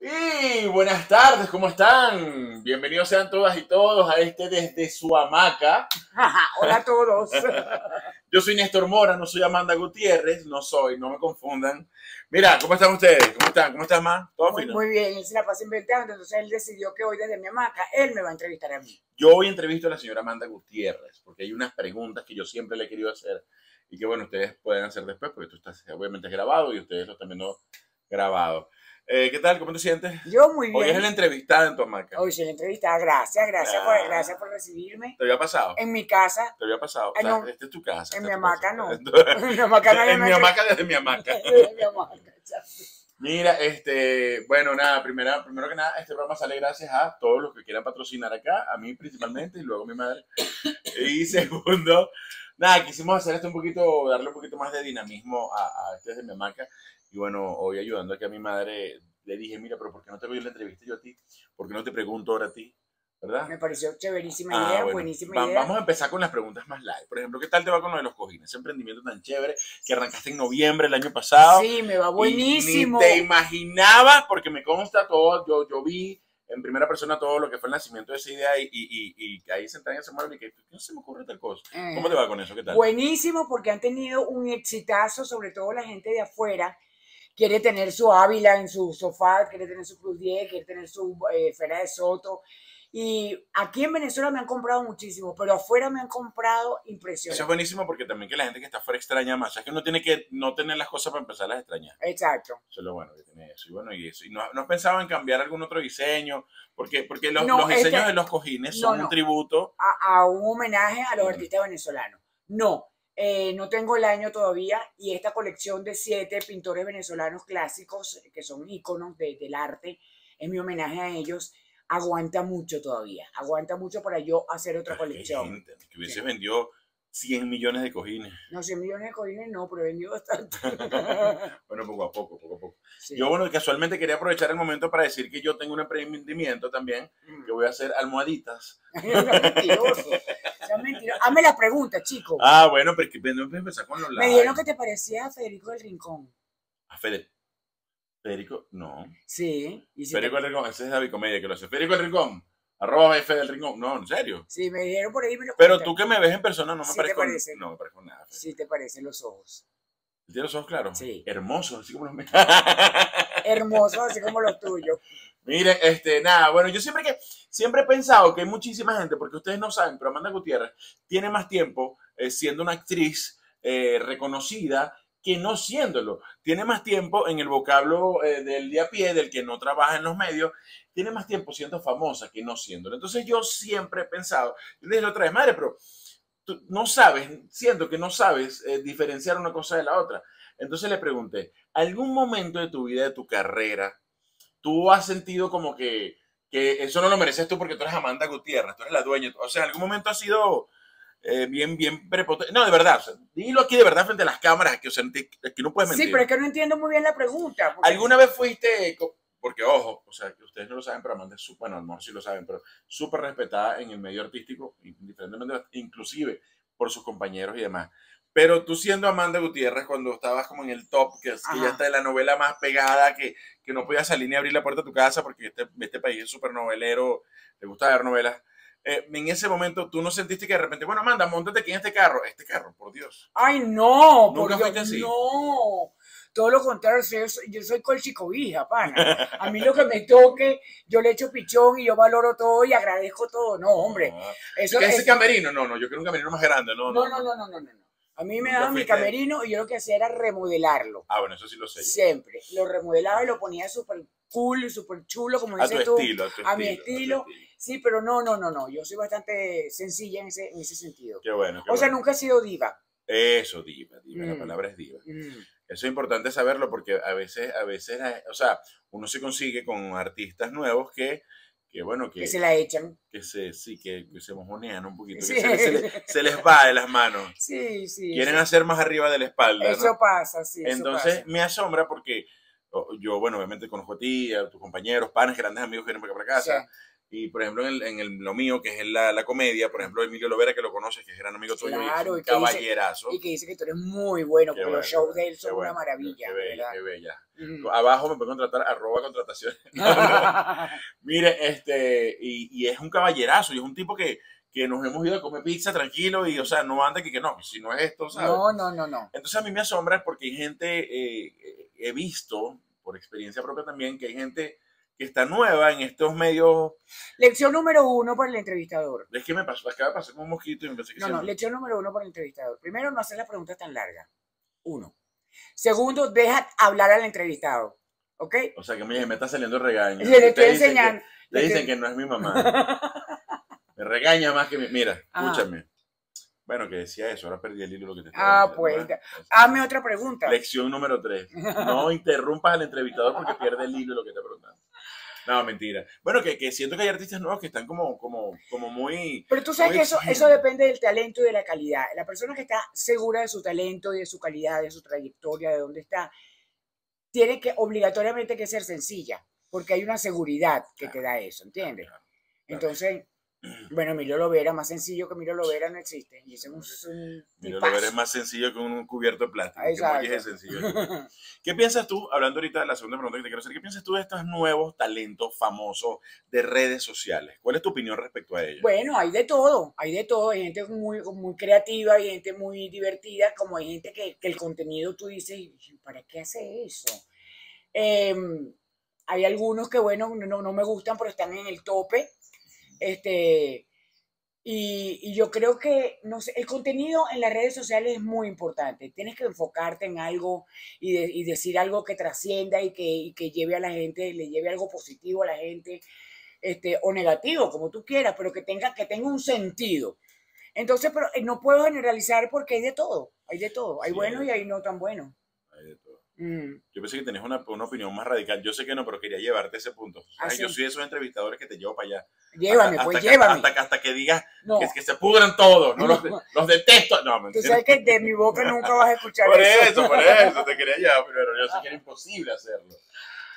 Y buenas tardes, ¿cómo están? Bienvenidos sean todas y todos a este desde su hamaca. Hola a todos. Yo soy Néstor Mora, no soy Amanda Gutiérrez, no soy, no me confundan. Mira, ¿cómo están ustedes? ¿Cómo están? ¿Cómo estás, Ma? ¿Todo Muy, fino? muy bien, él se la pasa inventando, entonces él decidió que hoy desde mi hamaca él me va a entrevistar a mí. Yo hoy entrevisto a la señora Amanda Gutiérrez, porque hay unas preguntas que yo siempre le he querido hacer y que, bueno, ustedes pueden hacer después, porque esto está obviamente grabado y ustedes lo están viendo grabado. Eh, ¿Qué tal? ¿Cómo te sientes? Yo muy Hoy es bien. la entrevistada en tu hamaca. Hoy soy la entrevistada, gracias, gracias, Ah. por, gracias por recibirme ¿Te había pasado? en mi casa. Te había pasado. Ah, O sea, no. esta es tu casa. En mi hamaca no. En mi hamaca nadie en mi hamaca desde mi hamaca. En mi hamaca. Mira, este, bueno, nada, primera, primero que nada, este programa sale gracias a todos los que quieran patrocinar acá, a mí principalmente y luego a mi madre. Y segundo, nada, quisimos hacer esto un poquito, darle un poquito más de dinamismo a, a este de mi hamaca. Y bueno, hoy ayudando aquí a mi madre, le dije, mira, pero ¿por qué no te doy la entrevista yo a ti? ¿Por qué no te pregunto ahora a ti? ¿Verdad? Me pareció chéverísima Ah, idea, bueno. buenísima Va- idea. Vamos a empezar con las preguntas más light. Por ejemplo, ¿qué tal te va con lo de los cojines? Ese emprendimiento tan chévere que arrancaste en noviembre el año pasado. Sí, me va Y buenísimo. Ni te imaginabas, porque me consta todo, yo, yo vi en primera persona todo lo que fue el nacimiento de esa idea y, y, y, y ahí sentada en ese mueble y que no se me ocurre tal cosa. Eh, ¿Cómo te va con eso? ¿Qué tal? Buenísimo porque han tenido un exitazo, sobre todo la gente de afuera. Quiere tener su Ávila en su sofá, quiere tener su Cruz 10, quiere tener su eh, Fera de Soto. Y aquí en Venezuela me han comprado muchísimo, pero afuera me han comprado Eso es impresionante. buenísimo porque también que la gente que está afuera extraña más. O sea, que uno tiene que no tener las cosas para empezar a extrañar. Exacto. Eso es lo bueno que tiene eso. Y bueno, y eso. Y no, no en cambiar algún otro diseño, porque, porque los, No, los diseños este- de los cojines son no. un tributo. A, a un homenaje a los Ujú. artistas venezolanos. No, eh, no tengo el año todavía y esta colección de siete pintores venezolanos clásicos, que son íconos de- del arte, es mi homenaje a ellos, aguanta mucho todavía. Aguanta mucho para yo hacer otra que colección. que hubiese vendido 100 millones de cojines. No, 100 millones de cojines no, pero he vendido bastante. Bueno, poco a poco, poco a poco. Sí. Yo, bueno, casualmente quería aprovechar el momento para decir que yo tengo un emprendimiento también, Mm. que voy a hacer almohaditas. No, mentiroso. Hazme la pregunta, chico. Ah, bueno, pero es que no empezar con los Me dijeron que te parecía a Federico del Rincón. A Fede- Federico, no. Sí. Y si Federico te- del Rincón, ese es David Comedia que lo hace. Federico del Rincón, arroba F del Rincón. No, en serio. Sí, me dijeron por ahí. Me lo Pero tú que me ves en persona no me Sí parezco. parece. No me parezco nada. Sí, te parecen los ojos. ¿Tiene los ojos claros? Sí. Hermosos, así como los míos. Hermosos, así como los tuyos. Miren, este, nada, bueno, yo siempre que siempre he pensado que hay muchísima gente, porque ustedes no saben, pero Amanda Gutiérrez tiene más tiempo eh, siendo una actriz eh, reconocida que no siéndolo. Tiene más tiempo en el vocablo eh, del día a pie, del que no trabaja en los medios, tiene más tiempo siendo famosa que no siéndolo. Entonces yo siempre he pensado, le dije otra vez, madre, pero no sabes, siento que no sabes eh, diferenciar una cosa de la otra. Entonces le pregunté, ¿algún momento de tu vida, de tu carrera, tú has sentido como que, que eso no lo mereces tú porque tú eres Amanda Gutiérrez, tú eres la dueña? O sea, ¿en algún momento has sido eh, bien, bien prepotente? No, de verdad, o sea, dilo aquí de verdad frente a las cámaras, que, o sea, te- que no puedes mentir. Sí, pero es que no entiendo muy bien la pregunta. porque- ¿Alguna vez fuiste, porque ojo, o sea, que ustedes no lo saben, pero Amanda es súper, bueno, mejor sí lo saben, pero súper respetada en el medio artístico, indiferentemente, inclusive por sus compañeros y demás. Pero tú siendo Amanda Gutiérrez, cuando estabas como en el top, que, que ya está de la novela más pegada, que, que no podías salir ni abrir la puerta de tu casa porque este, este país es súper novelero, te gusta ver novelas. Eh, en ese momento tú no sentiste que de repente, bueno, Amanda, montate aquí en este carro. Este carro, por Dios. Ay, no, por ¿Nunca Dios, fuiste así? no. Todo lo contrario, yo soy, yo soy colchicobija, pana. A mí lo que me toque, yo le echo pichón y yo valoro todo y agradezco todo. No, hombre. Ah, Eso ese es, camerino, no, no, yo quiero un camerino más grande, no, no, no, no, no, no, no. no. A mí me daban mi camerino y yo lo que hacía era remodelarlo. Ah, bueno, eso sí lo sé. yo. Siempre. Lo remodelaba y lo ponía súper cool súper chulo, como A tu dices tú. estilo, a tu a mi estilo, estilo. Sí, pero no, no, no, no. Yo soy bastante sencilla en ese, en ese sentido. Qué bueno. qué O sea, bueno. nunca he sido diva. Eso, diva, diva, la Mm. palabra es diva. Mm. Eso es importante saberlo porque a veces, a veces, eh, o sea, uno se consigue con artistas nuevos que, que bueno, que, Que se la echan. que se, sí, que, que se mojonean un poquito, Sí. que se, se les, se les va de las manos. Sí, sí. Quieren eso, hacer más arriba de la espalda, eso ¿no? pasa, sí. eso Entonces pasa. me asombra porque yo, bueno, obviamente conozco a ti, a tus compañeros, panes, grandes amigos que vienen para acá para casa. Sí. Y por ejemplo, en, el, en el- lo mío, que es la, la comedia, por ejemplo, Emilio Lovera, que lo conoces, que es gran amigo tuyo, Claro, y que dice- caballerazo. Y que dice que tú eres muy bueno, porque los shows de él son bueno, una maravilla, Qué bella. Abajo me pueden contratar arroba contratación. Mire, este, y, y es un caballerazo, y es un tipo que, que nos hemos ido a comer pizza tranquilo, y o sea, no anda que, que no, si no es esto, ¿sabes? no, no, no, no. Entonces a mí me asombra porque hay gente, eh, eh, he visto, por experiencia propia también, que hay gente que está nueva en estos medios. Lección número uno para el entrevistador. Es que me pasó, acaba de pasar un mosquito y me pensé que No, se- no, lección número uno para el entrevistador. Primero, no hacer las preguntas tan largas. Uno. Segundo, deja hablar al entrevistado. ¿Ok? O sea, que me, me está saliendo regaño. Le, le estoy enseñando. Le dicen que no es mi mamá. Me regaña más que mi... Mira, Ajá. escúchame. Bueno, que decía eso, ahora perdí el hilo lo que te estaba Ah, diciendo, pues. ¿verdad? Hazme otra pregunta. Lección número tres. No interrumpas al entrevistador porque pierde el hilo de lo que te preguntando. No, mentira. Bueno, que, que siento que hay artistas nuevos que están como, como, como muy... Pero tú sabes que eso, eso depende del talento y de la calidad. La persona que está segura de su talento y de su calidad, de su trayectoria, de dónde está, tiene que obligatoriamente que ser sencilla, porque hay una seguridad que te da eso, ¿entiendes? Claro, Entonces, bueno, Emilio Lovera, más sencillo que Emilio Lovera no existe. Y ese es un, un Mira, lo tipazo. veré más sencillo que un cubierto de plástico. Exacto. emoji es sencillo. ¿Qué piensas tú, hablando ahorita de la segunda pregunta que te quiero hacer, qué piensas tú de estos nuevos talentos famosos de redes sociales? ¿Cuál es tu opinión respecto a ellos? Bueno, hay de todo, hay de todo. Hay gente muy, muy creativa, hay gente muy divertida, como hay gente que, que el contenido tú dices, ¿para qué hace eso? Em, hay algunos que, bueno, no, no me gustan, pero están en el tope. Este, y, y yo creo que, no sé, el contenido en las redes sociales es muy importante. Tienes que enfocarte en algo y, de- y decir algo que trascienda y que, y que lleve a la gente, le lleve algo positivo a la gente este, o negativo, como tú quieras, pero que tenga, que tenga un sentido. Entonces, pero eh, no puedo generalizar porque hay de todo, hay de todo, hay Sí, bueno y hay no tan bueno. Mm, Yo pensé que tenías una, una opinión más radical. Yo sé que no, pero quería llevarte a ese punto. Ah, Ay, Yo soy de esos entrevistadores que te llevo para allá. Llévame, Hasta- pues hasta llévame. Hasta, que- hasta que digas No, que, que se pudran todos. No, Los, los detesto. No, tú sabes que de mi boca nunca vas a escuchar Por eso. eso, por eso te quería llevar, pero yo sé que era imposible hacerlo.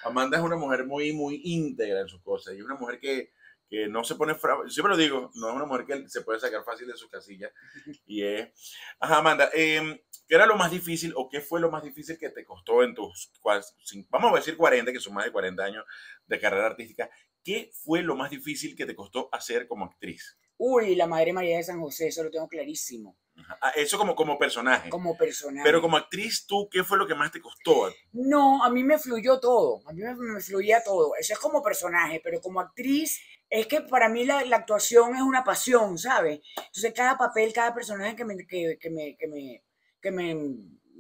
Amanda es una mujer muy, muy íntegra en sus cosas y una mujer que, que no se pone, siempre lo digo, no es una mujer que se puede sacar fácil de sus casillas y es, ajá, Amanda, em, ¿qué era lo más difícil o qué fue lo más difícil que te costó en tus, vamos a decir 40, que son más de 40 años de carrera artística, ¿qué fue lo más difícil que te costó hacer como actriz? Uy, la Madre María de San José, eso lo tengo clarísimo, Ajá. Ah, Eso como, como personaje. como personaje. Pero como actriz, ¿tú qué fue lo que más te costó? No, a mí me fluyó todo, a mí me, me fluía todo. Eso es como personaje, pero como actriz, es que para mí la, la actuación es una pasión, ¿sabes? Entonces cada papel, cada personaje que me, que, que me, que me, que me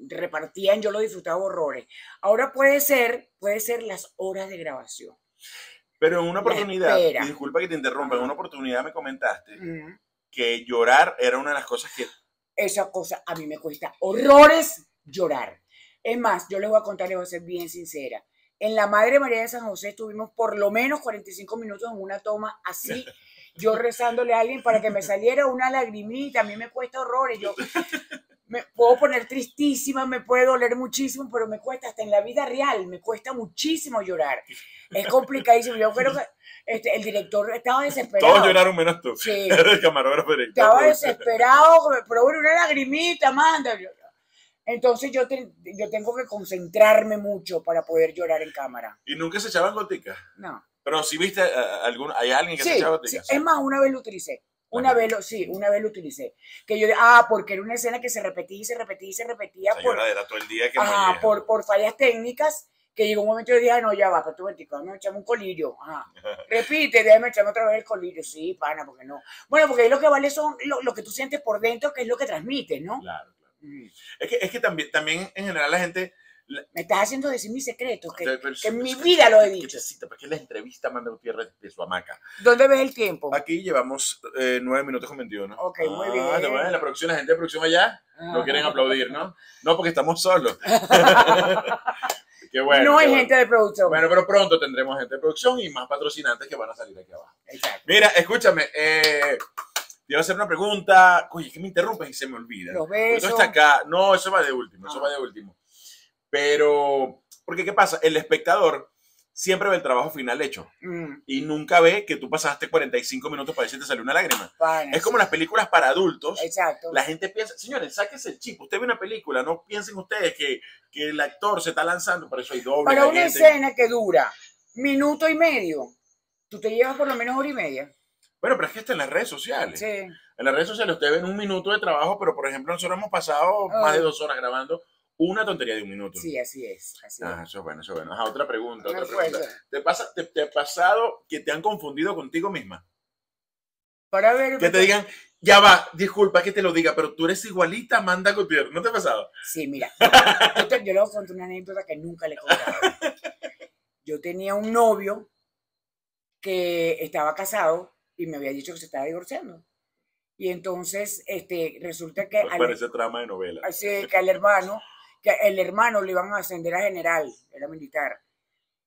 repartían, yo lo disfrutaba horrores. Ahora puede ser, puede ser las horas de grabación. Pero en una oportunidad, y disculpa que te interrumpa, en una oportunidad me comentaste Mm, que llorar era una de las cosas que... Esa cosa a mí me cuesta horrores llorar. Es más, yo les voy a contar, les voy a ser bien sincera. En la Madre María de San José estuvimos por lo menos 45 minutos en una toma así, yo rezándole a alguien para que me saliera una lagrimita. A mí me cuesta horrores. Yo me puedo poner tristísima, me puede doler muchísimo, pero me cuesta hasta en la vida real, me cuesta muchísimo llorar. Es complicadísimo. Yo creo que este, el director estaba desesperado. Todos lloraron menos tú. Sí. el camarógrafo director. Estaba desesperado, pero bueno, una lagrimita, manda. Entonces yo, te- yo tengo que concentrarme mucho para poder llorar en cámara. Y nunca se echaban goticas. No. Pero si viste a- a algún, hay alguien que se Sí, echaba sí, es más, una vez lo utilicé. Una vez lo, sí, una vez lo utilicé. Que yo, ah, porque era una escena que se repetía y se repetía y se repetía Esa por, lloradera todo el día que ajá, por, por fallas técnicas, que llegó un momento y dije, "Ah, no, ya va, pero tú déjame echarme un colirio. Ajá. Repite, déjame echarme otra vez el colirio. Sí, pana, porque no. Bueno, porque ahí lo que vale son lo, lo que tú sientes por dentro, que es lo que transmites, ¿no? Claro, claro. Mm. Es que, es que también, también en general la gente... Me estás haciendo decir mis secretos, que, Pero- que en mi es que- vida lo he que dicho. te cita, porque la entrevista Amanda Gutiérrez de su hamaca. ¿Dónde ves el tiempo? Aquí llevamos eh, 9 minutos con 21. Ok, muy Ah, bien. ves, La producción, la gente de producción allá no Ah. quieren aplaudir, ¿no? No, porque estamos solos. Qué bueno. no hay bueno. gente de producción. Bueno, pero pronto tendremos gente de producción y más patrocinantes que van a salir aquí abajo. Exacto. Mira, escúchame, eh, te iba a hacer una pregunta. Oye, es que me interrumpes y se me olvida. Los besos. Esto está acá. No, eso va de último, eso va de último. Pero, porque ¿qué pasa? El espectador siempre ve el trabajo final hecho Mm, y nunca ve que tú pasaste 45 minutos para ver si te salió una lágrima. pana, Es como las películas para adultos. Exacto. La gente piensa, señores, sáquense el chip. Usted ve una película, no piensen ustedes que, que el actor se está lanzando, por eso hay doble. Para una gente- escena que dura minuto y medio, tú te llevas por lo menos hora y media. Bueno, pero es que está en las redes sociales. Sí. En las redes sociales ustedes ven un minuto de trabajo, pero por ejemplo nosotros hemos pasado más de dos horas grabando una tontería de un minuto. Sí, así es. Así Ah, es. eso es bueno, eso es bueno. Ajá, otra pregunta, otra pregunta. ¿Te, pasa, te, te ha pasado que te han confundido contigo misma? Para ver. Que te digan, ya va, disculpa que te lo diga, pero tú eres igualita a Amanda Gutiérrez. ¿No te ha pasado? Sí, mira. Yo, te, yo le voy a contar una anécdota que nunca le he contado. Yo tenía un novio que estaba casado y me había dicho que se estaba divorciando. Y entonces, este, resulta que al, Parece trama de novela. así que al hermano, que el hermano le iban a ascender a general, era militar.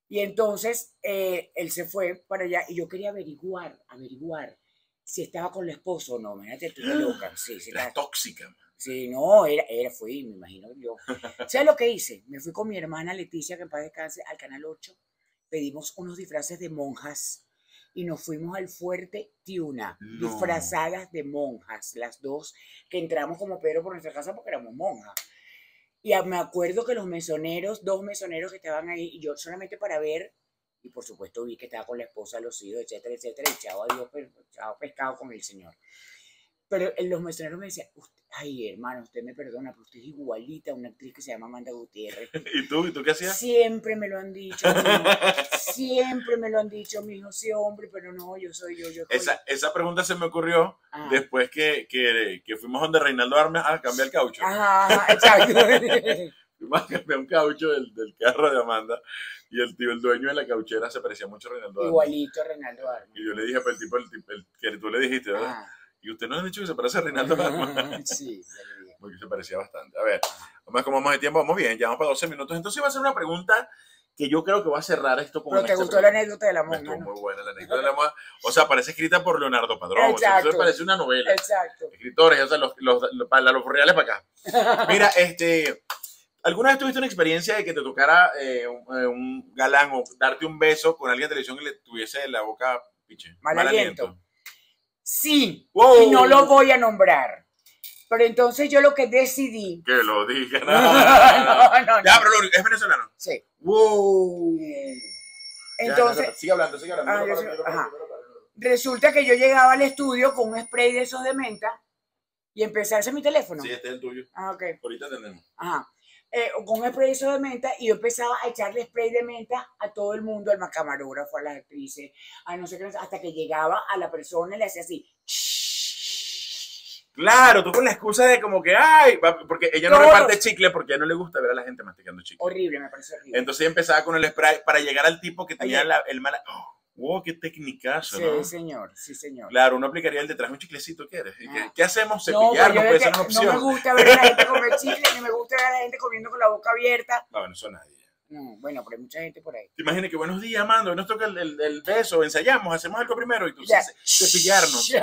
Y entonces eh, él se fue para allá y yo quería averiguar, averiguar si estaba con la esposa o no. Imagínate, tú qué loca. Sí, estaba- tóxica. man. Sí, no, era, era, fui, me imagino yo. ¿Sabes lo que hice? Me fui con mi hermana Leticia, que en paz descanse, al Canal 8. Pedimos unos disfraces de monjas y nos fuimos al Fuerte Tiuna, No. disfrazadas de monjas, las dos, que entramos como Pedro por nuestra casa porque éramos monjas. Y me acuerdo que los mesoneros, dos mesoneros que estaban ahí, y yo solamente para ver, y por supuesto vi que estaba con la esposa, los hijos, etcétera, etcétera, y chao a Dios, pe- chao pescado con el Señor. Pero los mesoneros me decían, "Usted- ay hermano, usted me perdona, pero usted es igualita a una actriz que se llama Amanda Gutiérrez. ¿Y tú? ¿Y tú qué hacías? Siempre me lo han dicho, siempre me lo han dicho, mijo, sí, hombre, pero no, yo soy yo, yo soy. Esa, esa pregunta se me ocurrió Ajá. después que, que, que fuimos donde Reinaldo Armas a cambiar el caucho. Ajá, ajá, exacto. Fuimos a cambiar un caucho del, del carro de Amanda y el tío, el dueño de la cauchera, se parecía mucho a Reinaldo Armas. Igualito a Reinaldo Armas. Y yo le dije, pero el tipo, el, tipo- el que tú le dijiste, ¿verdad? Ajá. Y usted no ha dicho que se parece a Reinaldo Armas. Sí. Porque se parecía bastante. A ver, además como vamos de tiempo, vamos bien, ya vamos para 12 minutos. Entonces va a ser una pregunta que yo creo que va a cerrar esto con Pero te gustó la anécdota de la estuvo ¿no? muy buena la anécdota de la moda. O sea, parece escrita por Leonardo Padrón. O sea, Exacto. eso parece una novela. Exacto. Escritores, o sea, los, los, los, para los reales para acá. Mira, este, ¿alguna vez tuviste una experiencia de que te tocara eh, un, eh, un galán o darte un beso con alguien de televisión y le tuviese la boca, piche, Mal aliento. Sí, Wow. y no lo voy a nombrar. Pero entonces yo lo que decidí. Que lo diga. No, No, no. Ya, pero lo- es venezolano. Sí. Wow. Ya, Entonces, ya, sigue hablando, sigue hablando. Ah, yo ajá. resulta que yo llegaba al estudio con un spray de esos de menta y empecé a hacer mi teléfono. Sí, este es el tuyo. Ah, ok. Ahorita tenemos. Ajá. Eh, con un spray de menta y yo empezaba a echarle spray de menta a todo el mundo, al camarógrafo, a las actrices, a no sé qué, hasta que llegaba a la persona y le hacía así. Claro, tú con la excusa de como que, ay, porque ella no reparte chicle porque a ella no le gusta ver a la gente masticando chicle. Horrible, me parece horrible. Entonces empezaba con el spray para llegar al tipo que tenía la- el mala. ¡Oh! Wow, qué tecnicazo, Sí, ¿no? señor, sí, señor. Claro, uno aplicaría el detrás un chiclecito, ¿quieres? ¿Y qué, Ah. qué hacemos? No, Cepillarnos puede de ser no me gusta ver a la gente comer chicle, ni me gusta ver a la gente comiendo con la boca abierta. No, bueno, eso nadie. No, bueno, pero hay mucha gente por ahí. Te imaginas que buenos días, Mando, hoy nos toca el, el- el beso, ensayamos, hacemos algo primero y tú Ya. dices, cepillarnos. sí,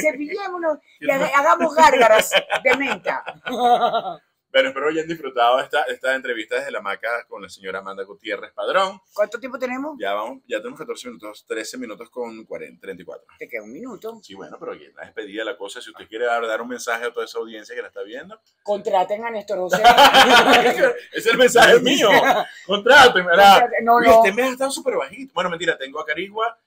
cepillémonos y haga- hagamos gárgaras de menta. Bueno, espero hayan disfrutado esta, esta entrevista desde la maca con la señora Amanda Gutiérrez Padrón. ¿Cuánto tiempo tenemos? Ya vamos, ya tenemos 14 minutos, 13 minutos con 40, 34. Te queda un minuto. Sí, bueno, pero la despedida la cosa, si usted quiere dar, dar un mensaje a toda esa audiencia que la está viendo. Contraten a Néstor José. es el mensaje mío. Contrátenme, ¿verdad? Contraten- No, no. este mes ha estado súper bajito. Bueno, mentira, tengo a Carigua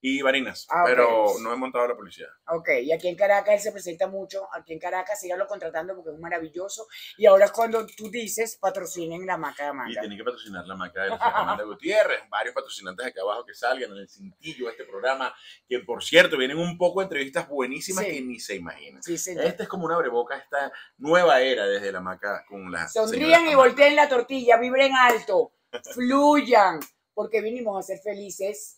y Barinas, Ah, pero no he montado la policía. Ok, y aquí en Caracas él se presenta mucho. Aquí en Caracas síganlo contratando porque es maravilloso. Y ahora es cuando tú dices patrocinen la maca de Y Amanda. tiene que patrocinar la marca de Amanda Gutiérrez, varios patrocinantes acá abajo que salgan en el cintillo de este programa, que por cierto vienen un poco de entrevistas buenísimas Sí. que ni se imaginan. Sí. Esta es como una breboca, esta nueva era desde la maca con la Sonrían y volteen la tortilla, vibren alto, fluyan, porque vinimos a ser felices.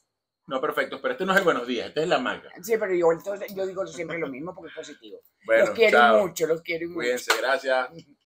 No, perfecto, pero este no es el buenos días, este es la maca. Sí, pero yo, entonces, yo digo siempre lo mismo porque es positivo. Bueno, los quiero chao. mucho, los quiero mucho. Cuídense, gracias.